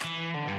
Bye.